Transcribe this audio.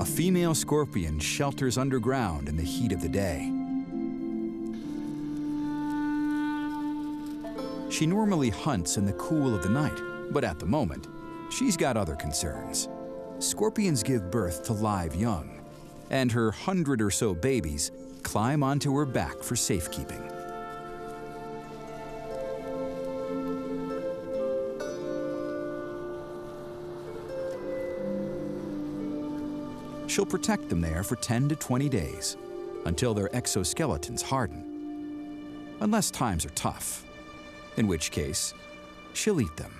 a female scorpion shelters underground in the heat of the day. She normally hunts in the cool of the night, but at the moment, she's got other concerns. Scorpions give birth to live young, and her hundred or so babies climb onto her back for safekeeping. She'll protect them there for 10 to 20 days until their exoskeletons harden. Unless times are tough, in which case, she'll eat them.